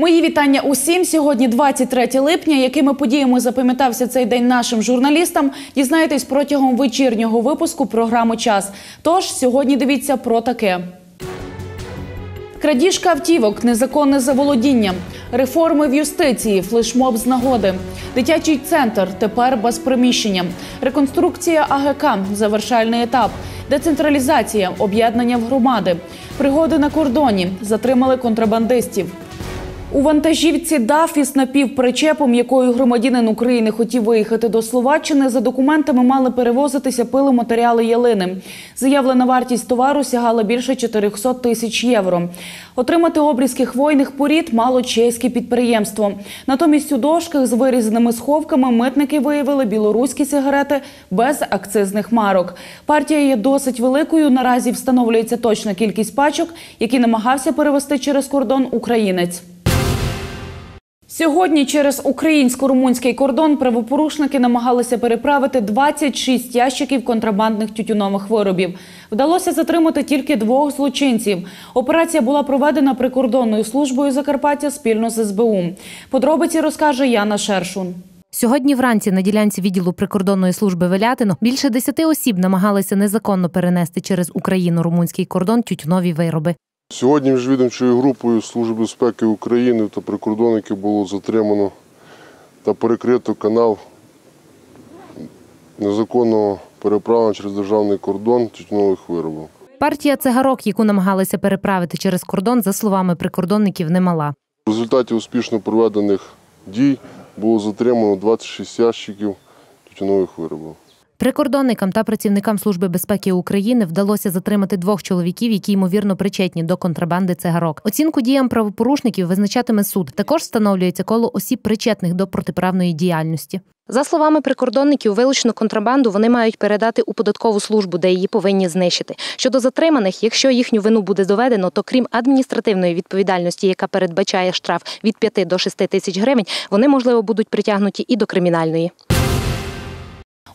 Мої вітання усім. Сьогодні 23 липня. Якими подіями запам'ятався цей день нашим журналістам? Дізнаєтесь протягом вечірнього випуску програми Час. Тож сьогодні дивіться про таке. Крадіжка автівок, незаконне заволодіння, реформи в юстиції, флешмоб з нагоди, дитячий центр тепер без приміщення, реконструкція АГК, завершальний етап, децентралізація, об'єднання в громади, пригоди на кордоні, затримали контрабандистів. У вантажівці ДАФ із напівпричепом, якою громадянин України хотів виїхати до Словаччини, за документами мали перевозитися пиломатеріали ялини. Заявлена вартість товару сягала більше 400 тисяч євро. Отримати обрізки хвойних порід мало чеське підприємство. Натомість у дошках з вирізаними сховками митники виявили білоруські сигарети без акцизних марок. Партія є досить великою. Наразі встановлюється точна кількість пачок, які намагався перевести через кордон українець. Сьогодні через українсько-румунський кордон правопорушники намагалися переправити 26 ящиків контрабандних тютюнових виробів. Вдалося затримати тільки двох злочинців. Операція була проведена прикордонною службою Закарпаття спільно з СБУ. Подробиці розкаже Яна Шершун. Сьогодні вранці на ділянці відділу прикордонної служби Велятино більше десяти осіб намагалися незаконно перенести через Україну румунський кордон тютюнові вироби. Сьогодні міжвідомчою групою Служби безпеки України та прикордонників було затримано та перекрито канал незаконного переправлення через державний кордон тютюнових виробів. Партія цигарок, яку намагалися переправити через кордон, за словами прикордонників, немала. В результаті успішно проведених дій було затримано 26 ящиків тютюнових виробів. Прикордонникам та працівникам Служби безпеки України вдалося затримати двох чоловіків, які ймовірно причетні до контрабанди цигарок. Оцінку діям правопорушників визначатиме суд. Також встановлюється коло осіб, причетних до протиправної діяльності. За словами прикордонників, вилучену контрабанду вони мають передати у податкову службу, де її повинні знищити. Щодо затриманих, якщо їхню вину буде доведено, то крім адміністративної відповідальності, яка передбачає штраф від 5 до 6 тисяч гривень, вони можливо будуть притягнуті і до кримінальної.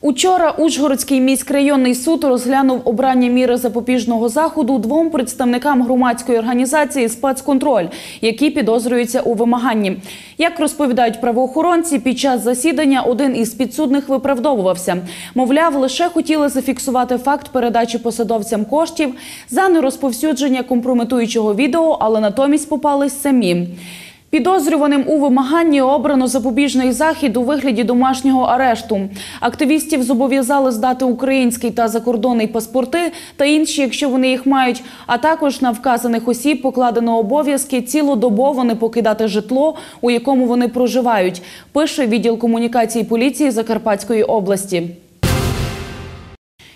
Учора Ужгородський міськрайонний суд розглянув обрання міри запобіжного заходу двом представникам громадської організації «Спецконтроль», які підозрюються у вимаганні. Як розповідають правоохоронці, під час засідання один із підсудних виправдовувався. Мовляв, лише хотіли зафіксувати факт передачі посадовцям коштів за нерозповсюдження компрометуючого відео, але натомість попались самі. Підозрюваним у вимаганні обрано запобіжний захід у вигляді домашнього арешту. Активістів зобов'язали здати український та закордонний паспорти та інші, якщо вони їх мають. А також на вказаних осіб покладено обов'язки цілодобово не покидати житло, у якому вони проживають. Пише відділ комунікації поліції Закарпатської області.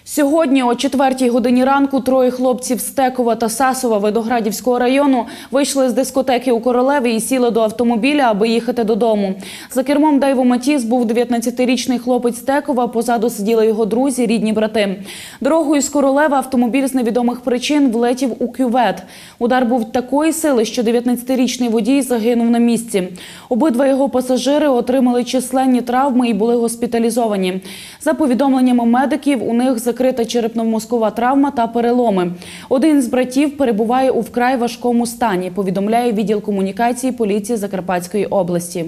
Сьогодні о 4 годині ранку троє хлопців з Текова та Сасова Видоградівського району вийшли з дискотеки у Королеві і сіли до автомобіля, аби їхати додому. За кермом Дайво Матіс був 19-річний хлопець Текова. Позаду сиділи його друзі, рідні брати. Дорогою з Королева автомобіль з невідомих причин влетів у кювет. Удар був такої сили, що 19-річний водій загинув на місці. Обидва його пасажири отримали численні травми і були госпіталізовані. За повідомленнями медиків, у них закрита черепно-мозкова травма та переломи. Один з братів перебуває у вкрай важкому стані, повідомляє відділ комунікації поліції Закарпатської області.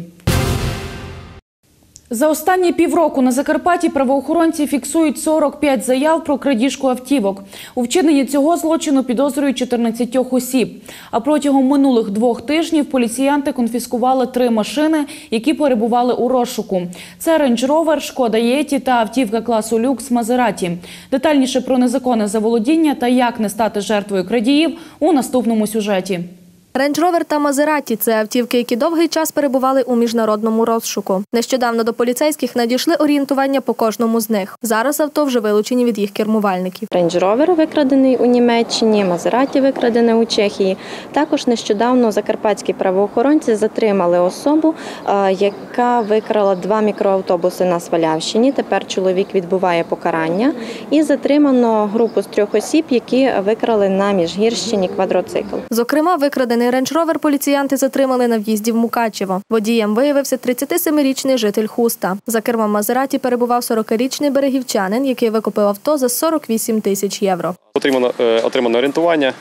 За останні півроку на Закарпатті правоохоронці фіксують 45 заяв про крадіжку автівок. У вчиненні цього злочину підозрюють 14 осіб. А протягом минулих двох тижнів поліціянти конфіскували три машини, які перебували у розшуку. Це Range Rover, Шкода Єті та автівка класу Люкс Мазераті. Детальніше про незаконне заволодіння та як не стати жертвою крадіїв у наступному сюжеті. Range Rover та Мазераті це автівки, які довгий час перебували у міжнародному розшуку. Нещодавно до поліцейських надійшли орієнтування по кожному з них. Зараз авто вже вилучені від їх кермувальників. Range Rover викрадений у Німеччині, Мазераті викрадене у Чехії. Також нещодавно закарпатські правоохоронці затримали особу, е, яка викрала два мікроавтобуси на Свалявщині. Тепер чоловік відбуває покарання. І затримано групу з трьох осіб, які викрали на Міжгірщині квадроцикл. Зокрема, викрадений Range Rover поліціянти затримали на в'їзді в Мукачево. Водієм виявився 37-річний житель Хуста. За кермом Мазераті перебував 40-річний берегівчанин, який викупив авто за 48 тисяч євро. Отримано, е, отримано орієнтування.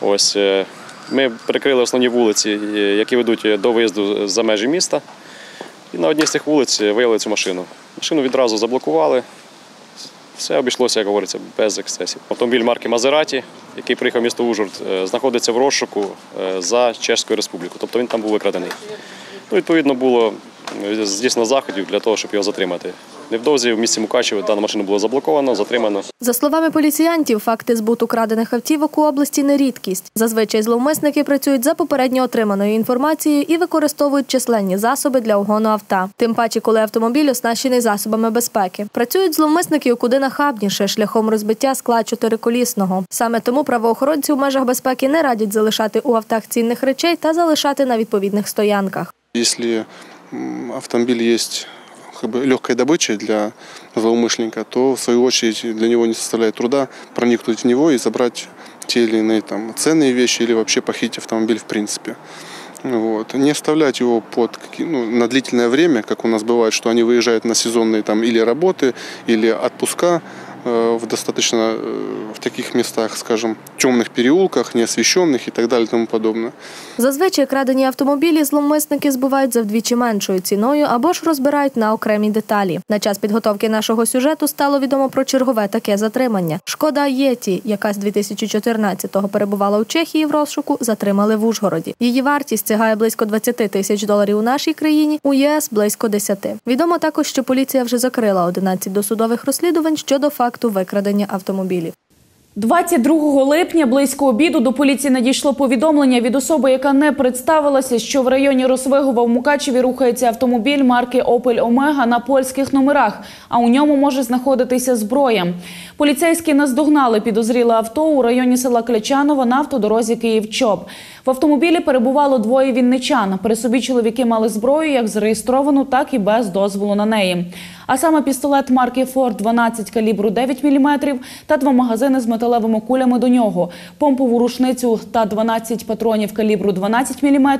Ось е, Ми перекрили основні вулиці, е, які ведуть до виїзду за межі міста. І на одній з цих вулиць виявили цю машину. Машину відразу заблокували. Все обійшлося, як говориться, без ексцесів. Автомобіль марки Мазераті, який приїхав в місто Ужгород, е, знаходиться в розшуку е, за Чеською Республікою. Тобто він там був викрадений. Ну, відповідно, було е, здійснено заходів для того, щоб його затримати. Невдовзі в місті Мукачево дана машина була заблокована, затримано. За словами поліціянтів, факти збуту крадених автівок у області не рідкість. Зазвичай зловмисники працюють за попередньо отриманою інформацією і використовують численні засоби для угону авто. Тим паче, коли автомобіль оснащений засобами безпеки. Працюють зловмисники куди нахабніше шляхом розбиття скла чотириколісного. Саме тому правоохоронці у межах безпеки не радять залишати у автах цінних речей та залишати на відповідних стоянках. М, автомобиль есть как бы, легкой добычей для злоумышленника, то в свою очередь для него не составляет труда проникнуть в него и забрать те или иные там, ценные вещи или вообще похитить автомобиль в принципе. Вот. Не оставлять его под, ну, на длительное время, как у нас бывает, что они выезжают на сезонные там, или работы, или отпуска в достаточно э, в таких местах, скажем, темных переулках, неосвещенных и так далее и тому подобное. Зазвичай крадені автомобілі зловмисники збувають за вдвічі меншою ціною або ж розбирають на окремі деталі. На час підготовки нашого сюжету стало відомо про чергове таке затримання. Шкода Єті, яка з 2014-го перебувала у Чехії в розшуку, затримали в Ужгороді. Її вартість сягає близько 20 тисяч доларів у нашій країні, у ЄС близько 10. Відомо також, що поліція вже закрила 11 досудових розслідувань щодо факту викрадення автомобілів. 22 липня близько обіду до поліції надійшло повідомлення від особи, яка не представилася, що в районі Росвигова в Мукачеві рухається автомобіль марки Opel Omega на польських номерах, а у ньому може знаходитися зброя. Поліцейські наздогнали підозріле авто у районі села Клячаново на автодорозі Київ-Чоп. В автомобілі перебувало двоє вінничан. При собі чоловіки мали зброю як зареєстровану, так і без дозволу на неї. А саме пістолет марки Ford 12 калібру 9 мм та два магазини з металевими кулями до нього, помпову рушницю та 12 патронів калібру 12 мм,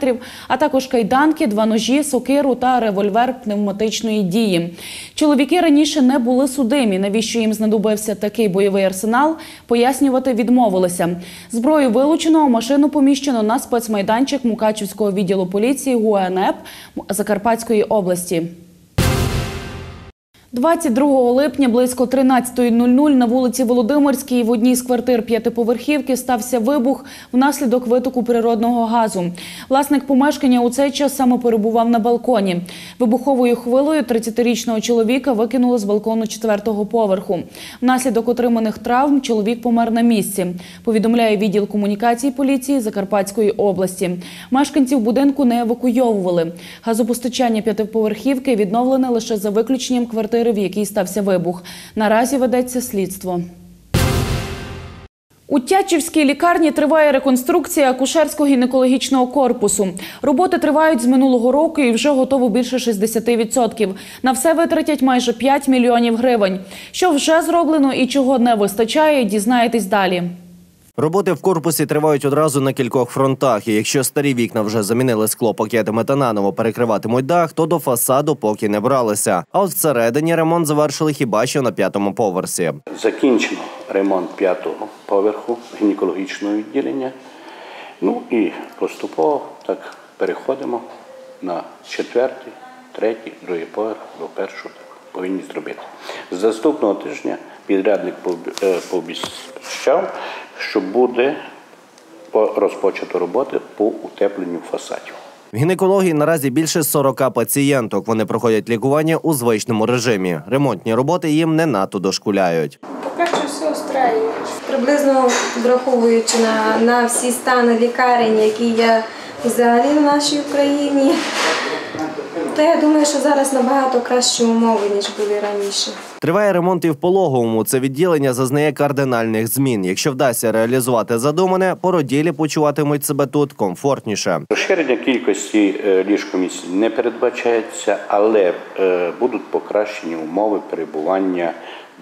а також кайданки, два ножі, сокиру та револьвер пневматичної дії. Чоловіки раніше не були судимі. Навіщо їм знадобився такий бойовий арсенал? Пояснювати відмовилися. Зброю вилучено, машину поміщено на спецмайданчик Мукачівського відділу поліції ГУНЕП Закарпатської області. 22 липня близько 13.00 на вулиці Володимирській в одній з квартир п'ятиповерхівки стався вибух внаслідок витоку природного газу. Власник помешкання у цей час саме перебував на балконі. Вибуховою хвилою 30-річного чоловіка викинули з балкону четвертого поверху. Внаслідок отриманих травм чоловік помер на місці. Повідомляє відділ комунікації поліції Закарпатської області. Мешканців будинку не евакуйовували. Газопостачання п'ятиповерхівки відновлене лише за виключенням квартири, в якій стався вибух. Наразі ведеться слідство. У Тячівській лікарні триває реконструкція акушерсько-гінекологічного корпусу. Роботи тривають з минулого року і вже готово більше 60%. На все витратять майже 5 мільйонів гривень. Що вже зроблено і чого не вистачає, дізнаєтесь далі. Роботи в корпусі тривають одразу на кількох фронтах. І якщо старі вікна вже замінили скло пакетами та наново перекриватимуть дах, то до фасаду поки не бралися. А от всередині ремонт завершили хіба що на п'ятому поверсі. Закінчено ремонт п'ятого поверху гінекологічного відділення. Ну і поступово так переходимо на четвертий, третій, другий поверх до першого повинні зробити. З наступного тижня підрядник пообі- е, що буде по- розпочато роботи по утепленню фасадів. В гінекології наразі більше 40 пацієнток. Вони проходять лікування у звичному режимі. Ремонтні роботи їм не надто дошкуляють. Поки що все устраює. Приблизно враховуючи на, на всі стани лікарень, які є взагалі в нашій Україні, то я думаю, що зараз набагато кращі умови, ніж були раніше. Триває ремонт і в пологовому. Це відділення зазнає кардинальних змін. Якщо вдасться реалізувати задумане, породілі почуватимуть себе тут комфортніше. Розширення кількості е, ліжкомісць не передбачається, але е, будуть покращені умови перебування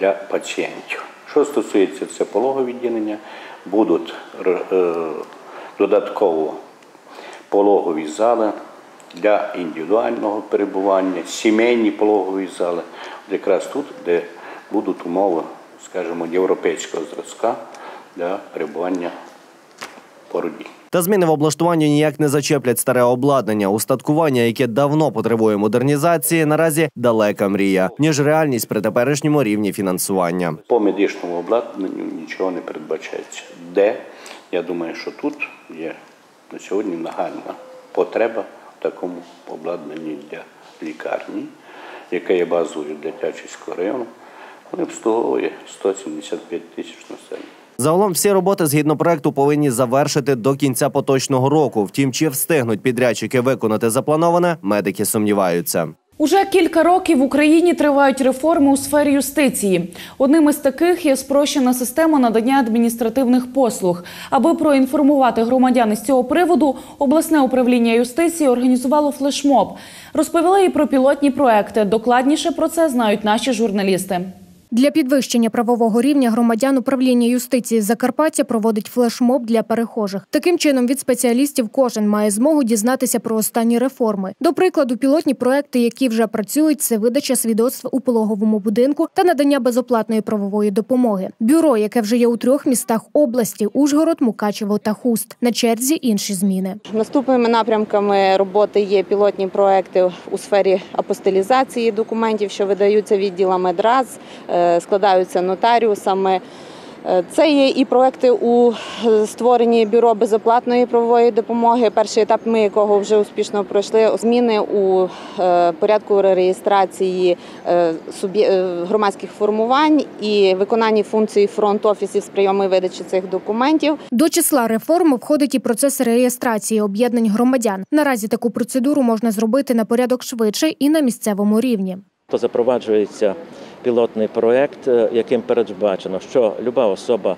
для пацієнтів. Що стосується це пологового відділення, будуть е, додатково пологові зали для індивідуального перебування, сімейні пологові зали, якраз тут, де будуть умови, скажімо, європейського зразка для перебування породіль. Та зміни в облаштуванні ніяк не зачеплять старе обладнання, устаткування, яке давно потребує модернізації, наразі далека мрія, ніж реальність при теперішньому рівні фінансування. По медичному обладнанню нічого не передбачається. Де я думаю, що тут є на сьогодні нагальна потреба в такому обладнанні для лікарні, яка є базою для району. Вони обслуговує 175 тисяч населення. Загалом всі роботи згідно проекту повинні завершити до кінця поточного року. Втім, чи встигнуть підрядчики виконати заплановане, медики сумніваються. Уже кілька років в Україні тривають реформи у сфері юстиції. Одним із таких є спрощена система надання адміністративних послуг. Аби проінформувати громадян із цього приводу, обласне управління юстиції організувало флешмоб. Розповіли і про пілотні проекти. Докладніше про це знають наші журналісти. Для підвищення правового рівня громадян управління юстиції Закарпаття проводить флешмоб для перехожих. Таким чином, від спеціалістів кожен має змогу дізнатися про останні реформи. До прикладу, пілотні проекти, які вже працюють, це видача свідоцтва у пологовому будинку та надання безоплатної правової допомоги. Бюро, яке вже є у трьох містах області: Ужгород, Мукачево та Хуст. На черзі інші зміни. Наступними напрямками роботи є пілотні проекти у сфері апостилізації документів, що видаються відділами ДРАЗ, е, складаються нотаріусами. Е, Це є і проекти у створенні бюро безоплатної правової допомоги. Перший етап ми якого вже успішно пройшли. Зміни у е, порядку реєстрації е, громадських формувань і виконанні функцій фронт-офісів з прийому і видачі цих документів. До числа реформ входить і процес реєстрації об'єднань громадян. Наразі таку процедуру можна зробити на порядок швидше і на місцевому рівні. То запроваджується пілотний проєкт, е, яким передбачено, що люба особа,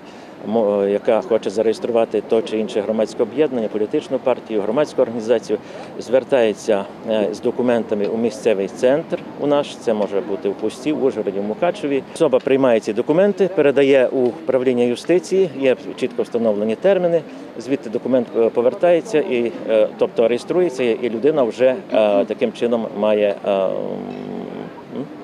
е, яка хоче зареєструвати то чи інше громадське об'єднання, політичну партію, громадську організацію, звертається е, з документами у місцевий центр. У наш це може бути в Пусті, в Ужгороді, в Мукачеві. Особа приймає ці документи, передає у управління юстиції. Є чітко встановлені терміни. Звідти документ повертається і, тобто, реєструється, і людина вже таким чином має.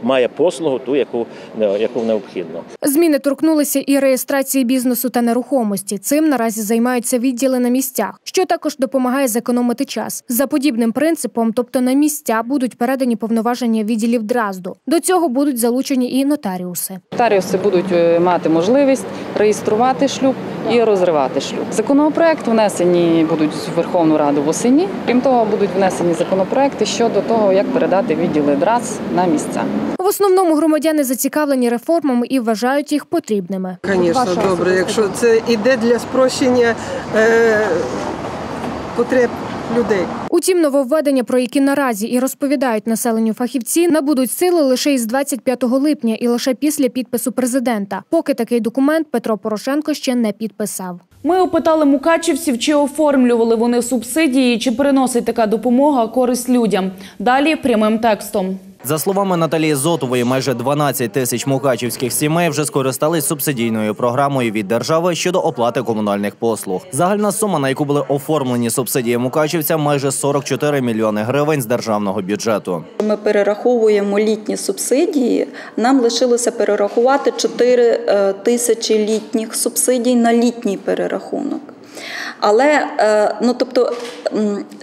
Має послугу ту, яку, е, яку необхідно. Зміни торкнулися і реєстрації бізнесу та нерухомості. Цим наразі займаються відділи на місцях, що також допомагає зекономити час. За подібним принципом, тобто на місця, будуть передані повноваження відділів Дразду. До цього будуть залучені і нотаріуси. Нотаріуси будуть е, мати можливість реєструвати шлюб і розривати шлюб. Законопроект внесені будуть в Верховну Раду восені. Крім того, будуть внесені законопроекти щодо того, як передати відділи ДРАЦ на місця. В основному громадяни зацікавлені реформами і вважають їх потрібними. Звісно, добре. Якщо це іде для спрощення е, потреб людей. Утім, нововведення, про які наразі і розповідають населенню фахівці, набудуть сили лише із 25 липня і лише після підпису президента. Поки такий документ Петро Порошенко ще не підписав. Ми опитали мукачівців, чи оформлювали вони субсидії, чи приносить така допомога користь людям. Далі прямим текстом. За словами Наталії Зотової, майже 12 тисяч мукачівських сімей вже скористались субсидійною програмою від держави щодо оплати комунальних послуг. Загальна сума, на яку були оформлені субсидії мукачівцям, майже 44 мільйони гривень з державного бюджету. Ми перераховуємо літні субсидії. Нам лишилося перерахувати 4 е, тисячі літніх субсидій на літній перерахунок. Але е, ну тобто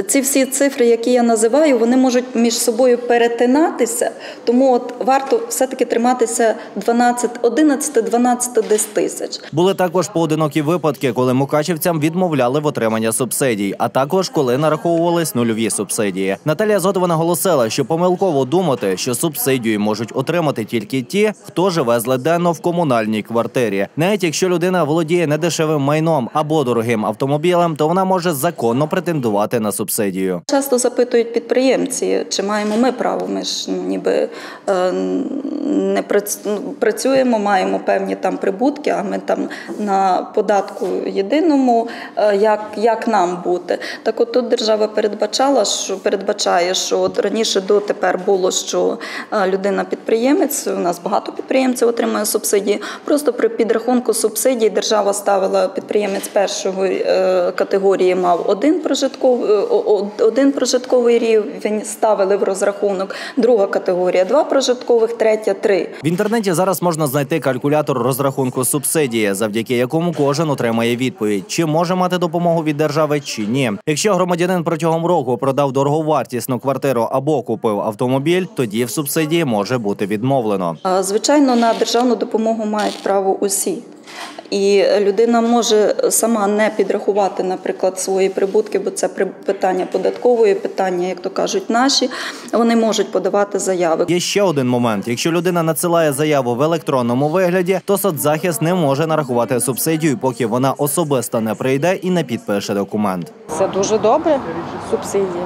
ці всі цифри, які я називаю, вони можуть між собою перетинатися. Тому от варто все-таки триматися 12, 11-12 десь тисяч. Були також поодинокі випадки, коли мукачівцям відмовляли в отримання субсидій, а також коли нараховувались нульові субсидії. Наталія Зотова наголосила, що помилково думати, що субсидію можуть отримати тільки ті, хто живе злиденно в комунальній квартирі. Навіть якщо людина володіє недешевим майном або дорогим автомобілем, то вона може законно претендувати на субсидію. Часто запитують підприємці, чи маємо ми право. Ми ж ну, ніби е, не ну, працюємо, маємо певні там прибутки, а ми там на податку єдиному, е, як, як нам бути. Так от тут держава передбачала, що передбачає, що от раніше дотепер було, що е, людина підприємець, у нас багато підприємців отримує субсидії. Просто при підрахунку субсидій держава ставила підприємець першого е, категорії мав один прожитковий, е, один прожитковий рівень, ставили в розрахунок, друга категорія два прожиткових, третя три. В інтернеті зараз можна знайти калькулятор розрахунку субсидії, завдяки якому кожен отримає відповідь, чи може мати допомогу від держави, чи ні. Якщо громадянин протягом року продав дороговартісну квартиру або купив автомобіль, тоді в субсидії може бути відмовлено. Звичайно, на державну допомогу мають право усі. І людина може сама не підрахувати, наприклад, свої прибутки, бо це при- питання податкової, питання, як то кажуть, наші. Вони можуть подавати заяви. Є ще один момент: якщо людина надсилає заяву в електронному вигляді, то соцзахист не може нарахувати субсидію, поки вона особисто не прийде і не підпише документ. Це дуже добре, субсидії.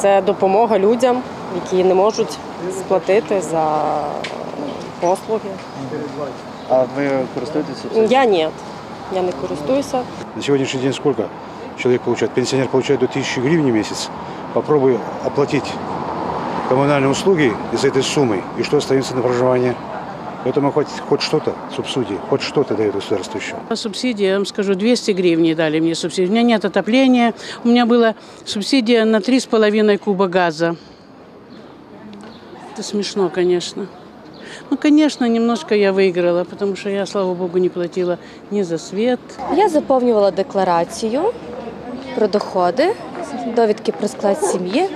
Це допомога людям, які не можуть сплатити за послуги. А ви користуєтеся? Я ні, я не користуюся. На сегодняшний день сколько человек получает? Пенсионер получает до 1000 гривен в месяц. Попробуй оплатить коммунальные услуги из этой суммы, и что останется на проживание. Поэтому хоть, хоть что-то, субсидии, хоть что-то дает государство еще. По субсидии, я вам скажу, 200 гривен дали мне субсидию. У меня нет отопления. У меня была субсидия на 3,5 куба газа. Это смешно, конечно. Ну, конечно, немножко я выиграла, потому что я, слава богу, не платила ни за свет. Я заповнювала декларацію про доходи, довідки про склад сім'ї,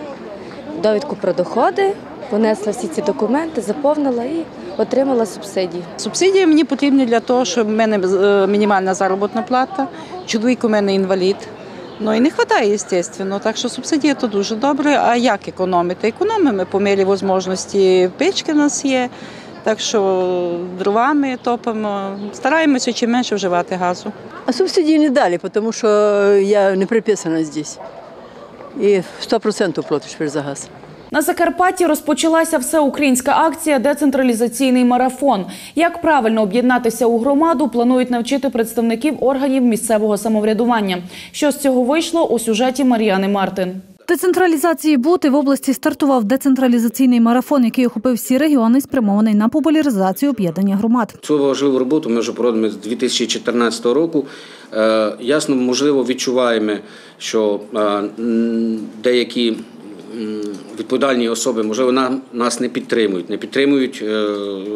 довідку про доходи, понесла всі ці документи, заповнила і отримала субсидії. Субсидії мені потрібні для того, щоб в мене е, мінімальна заробітна плата, чоловік у мене інвалід. Ну і не вистачає, звісно. Так що субсидія то дуже добре. А як економити? Економимо по мірі можливості. Печки в нас є, так що дровами топимо. Стараємося чим менше вживати газу. А субсидии не дали, потому что я не приписана здесь. И 100% платишь теперь за газ. На Закарпатті розпочалася всеукраїнська акція Децентралізаційний марафон. Як правильно об'єднатися у громаду, планують навчити представників органів місцевого самоврядування. Що з цього вийшло у сюжеті Мар'яни Мартин. Децентралізації бути в області стартував децентралізаційний марафон, який охопив всі регіони, спрямований на популяризацію об'єднання громад. Цю важливу роботу ми вже проводимо з 2014 року. Е, Ясно, можливо, відчуваємо, що е, деякі відповідальні особи, можливо, на, нас не підтримують, не підтримують е,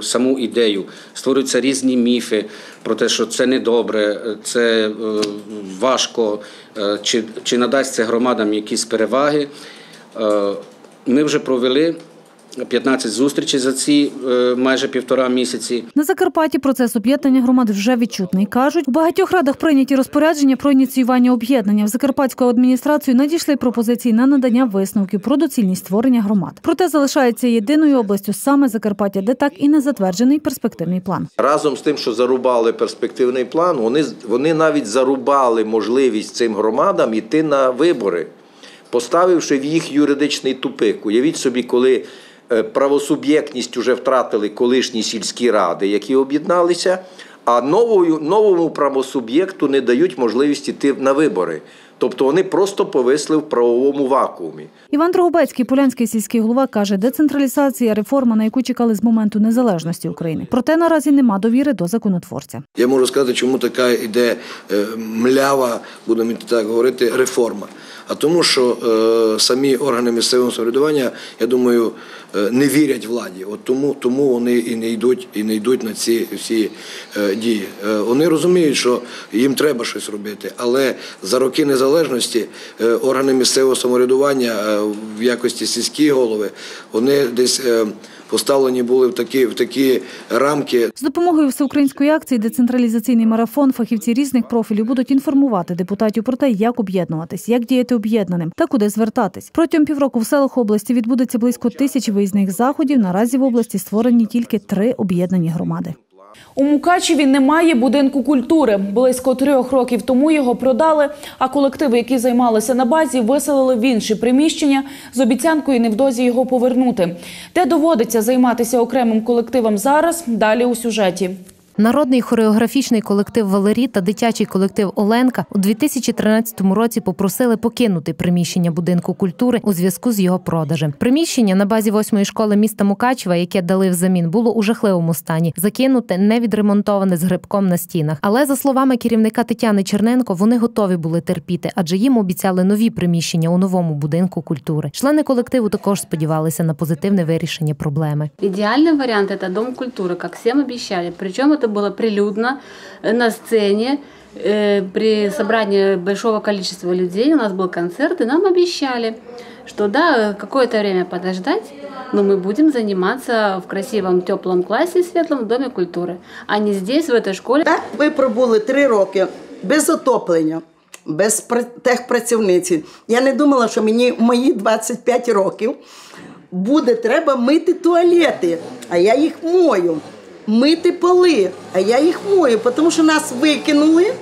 саму ідею. Створюються різні міфи про те, що це недобре, це е, важко, е, чи, чи надасть це громадам якісь переваги. Е, Ми вже провели 15 зустрічей за ці е, майже півтора місяці. На Закарпатті процес об'єднання громад вже відчутний. Кажуть, у багатьох радах прийняті розпорядження про ініціювання об'єднання. В Закарпатську адміністрацію надійшли пропозиції на надання висновків про доцільність створення громад. Проте залишається єдиною областю саме Закарпаття, де так і не затверджений перспективний план. Разом з тим, що зарубали перспективний план, вони, вони навіть зарубали можливість цим громадам йти на вибори, поставивши в їх юридичний тупик. Уявіть собі, коли правосуб'єктність вже втратили колишні сільські ради, які об'єдналися, а новою, новому правосуб'єкту не дають можливість йти на вибори. Тобто вони просто повисли в правовому вакуумі. Іван Дрогобецький, полянський сільський голова, каже, децентралізація реформа, на яку чекали з моменту незалежності України. Проте наразі нема довіри до законотворця. Я можу сказати, чому така іде е, млява, будемо так говорити, реформа. А тому, що е, самі органи місцевого самоврядування, я думаю, е, не вірять владі. От тому, тому вони і не йдуть, і не йдуть на ці всі е, дії. Е, вони розуміють, що їм треба щось робити, але за роки незалежності е, органи місцевого самоврядування е, в якості сільські голови, вони десь е, поставлені були в такі, в такі рамки. З допомогою всеукраїнської акції Децентралізаційний марафон фахівці різних профілів будуть інформувати депутатів про те, як об'єднуватись, як діяти об'єднаним та куди звертатись. Протягом півроку в селах області відбудеться близько тисячі виїзних заходів. Наразі в області створені тільки три об'єднані громади. У Мукачеві немає будинку культури. Близько трьох років тому його продали, а колективи, які займалися на базі, виселили в інші приміщення з обіцянкою невдовзі його повернути. Де доводиться займатися окремим колективом зараз? Далі у сюжеті. Народний хореографічний колектив Валерій та дитячий колектив Оленка у 2013 році попросили покинути приміщення будинку культури у зв'язку з його продажем. Приміщення на базі восьмої школи міста Мукачева, яке дали взамін, було у жахливому стані, закинуте, не відремонтоване з грибком на стінах. Але за словами керівника Тетяни Черненко, вони готові були терпіти, адже їм обіцяли нові приміщення у новому будинку культури. Члени колективу також сподівалися на позитивне вирішення проблеми. Идеальный вариант – это Дом культуры, как всем обещали. Причем это было прилюдно э, на сцене. э, При собрании большого количества людей у нас был концерт, и нам обещали, что да, э, какое-то время подождать, но мы будем заниматься в красивом теплом классе светлом в Доме культуры, а не здесь, в этой школе. Так ви пробули три роки без отоплення, без пра- техпрацівниці. Я не думала, що мені в мої 25 років буде треба мити туалети, а я їх мою. Мити поли, а я їх мою, тому що нас викинули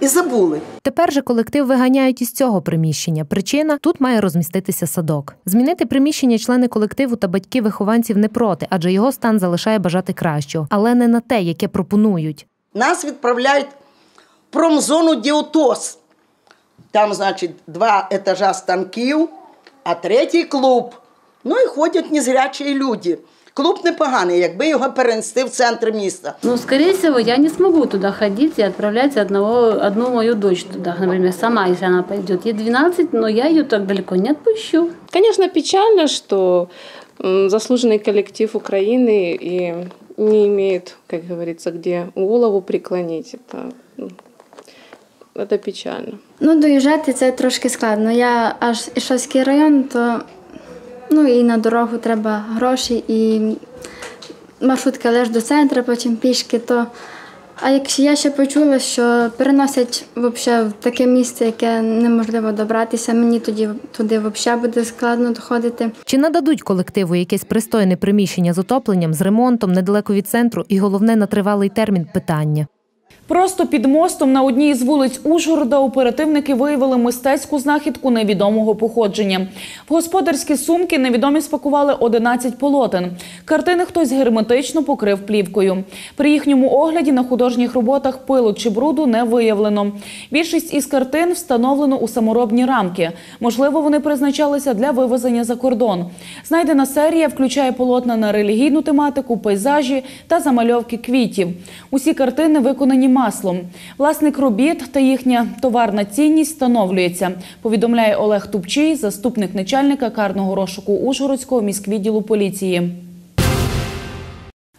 і забули. Тепер же колектив виганяють із цього приміщення. Причина тут має розміститися садок. Змінити приміщення члени колективу та батьки вихованців не проти, адже його стан залишає бажати кращого, але не на те, яке пропонують. Нас відправляють в промзону Діотос. Там, значить, два етажа станків, а третій клуб. Ну і ходять незрячі люди. Клуб непоганий, якби його перенести в центр міста. Ну, скорее всего, я не смогу туда ходить и отправлять одного, одну мою дочь туда, например, сама, если она пойдет. Ей 12, но я ее так далеко не отпущу. Конечно, печально, что м, заслуженный коллектив Украины и не имеет, как говорится, где голову преклонить. Это, ну, это печально. Ну, доїжджати це трошки складно. Я аж Ішовський район, то ну і на дорогу треба гроші, і маршрутка лиш до центру, потім пішки, то. А якщо я ще почула, що переносять вообще в таке місце, яке неможливо добратися, мені тоді туди взагалі буде складно доходити. Чи нададуть колективу якесь пристойне приміщення з отопленням, з ремонтом недалеко від центру і головне на тривалий термін питання. Просто під мостом на одній із вулиць Ужгорода оперативники виявили мистецьку знахідку невідомого походження. В господарські сумки невідомі спакували 11 полотен. Картини хтось герметично покрив плівкою. При їхньому огляді на художніх роботах пилу чи бруду не виявлено. Більшість із картин встановлено у саморобні рамки. Можливо, вони призначалися для вивезення за кордон. Знайдена серія включає полотна на релігійну тематику, пейзажі та замальовки квітів. Усі картини виконані маслом. Власник робіт та їхня товарна цінність встановлюється, повідомляє Олег Тупчий, заступник начальника карного розшуку Ужгородського міськвідділу поліції.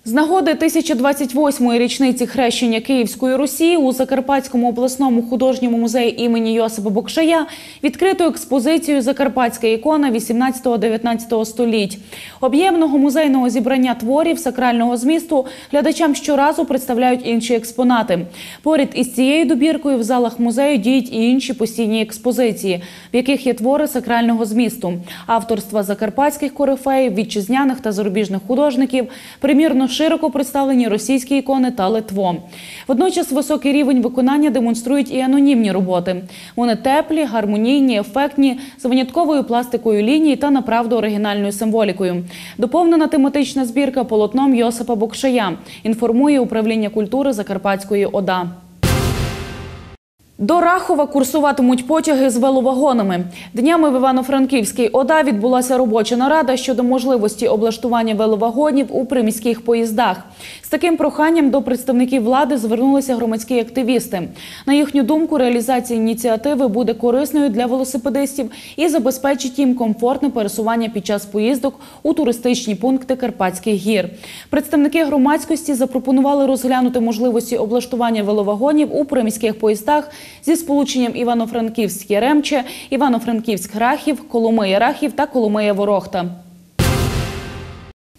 З нагоди 1028-ї річниці хрещення Київської Русі у Закарпатському обласному художньому музеї імені Йосипа Бокшая відкрито експозицію Закарпатська ікона 18-19 століть. Об'ємного музейного зібрання творів сакрального змісту глядачам щоразу представляють інші експонати. Поряд із цією добіркою в залах музею діють і інші постійні експозиції, в яких є твори сакрального змісту, авторства закарпатських корифеїв, вітчизняних та зарубіжних художників, примірно широко представлені російські ікони та Литво. Водночас високий рівень виконання демонструють і анонімні роботи. Вони теплі, гармонійні, ефектні, з винятковою пластикою ліній та направду оригінальною символікою. Доповнена тематична збірка полотном Йосипа Бокшая. Інформує управління культури Закарпатської ОДА. До Рахова курсуватимуть потяги з веловагонами. Днями в Івано-Франківській ОДА відбулася робоча нарада щодо можливості облаштування веловагонів у приміських поїздах. З таким проханням до представників влади звернулися громадські активісти. На їхню думку, реалізація ініціативи буде корисною для велосипедистів і забезпечить їм комфортне пересування під час поїздок у туристичні пункти Карпатських гір. Представники громадськості запропонували розглянути можливості облаштування веловагонів у приміських поїздах зі сполученням Івано-Франківськ-Яремче, Івано-Франківськ-Рахів, Коломия-Рахів та Коломия-Ворохта.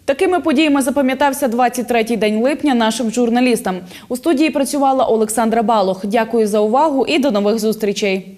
Такими подіями запам'ятався 23-й день липня нашим журналістам. У студії працювала Олександра Балох. Дякую за увагу і до нових зустрічей.